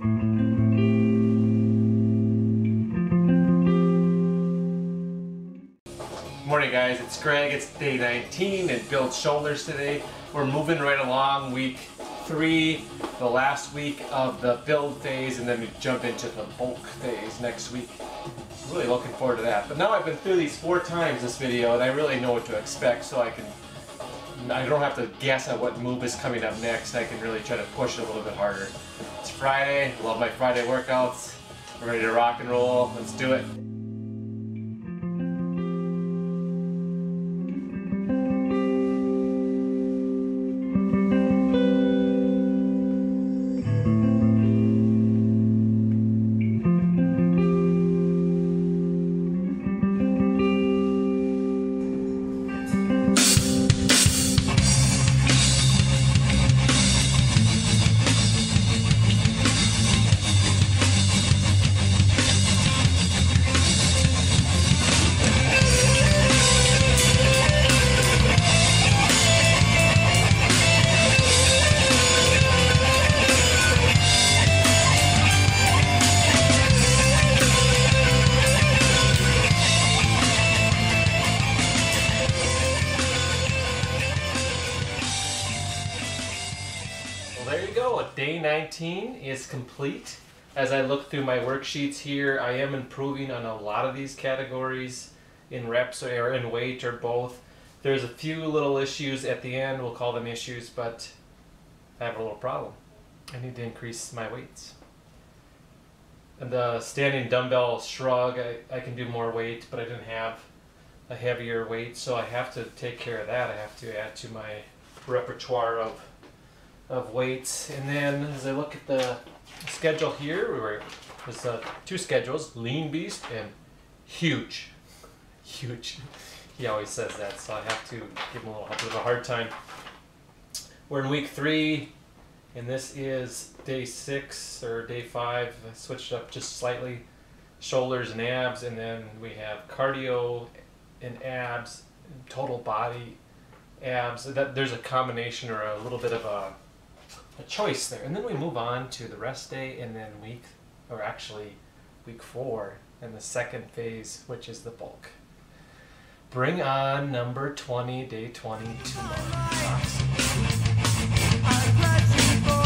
Morning guys, it's Greg. It's day 19 and build shoulders today. We're moving right along week three, the last week of the build phase, and then we jump into the bulk phase next week. Really looking forward to that. But now I've been through these four times this video and I really know what to expect so I can I don't have to guess at what move is coming up next. I can really try to push it a little bit harder. It's Friday, love my Friday workouts. We're ready to rock and roll. Let's do it. There you go. Day 19 is complete. As I look through my worksheets here, I am improving on a lot of these categories in reps or in weight or both. There's a few little issues at the end, we'll call them issues, but I have a little problem. I need to increase my weights. And the standing dumbbell shrug, I, I can do more weight, but I didn't have a heavier weight, so I have to take care of that. I have to add to my repertoire of of weights. And then as I look at the schedule here, we were, there's uh, two schedules, Lean Beast and Huge. Huge. He always says that, so I have to give him a little bit of a hard time. We're in week three, and this is day six or day five. I switched up just slightly. Shoulders and abs, and then we have cardio and abs, total body abs. That there's a combination or a little bit of a a choice there. And then we move on to the rest day and then week, or actually week four, and the second phase, which is the bulk. Bring on number 20, day 20, tomorrow.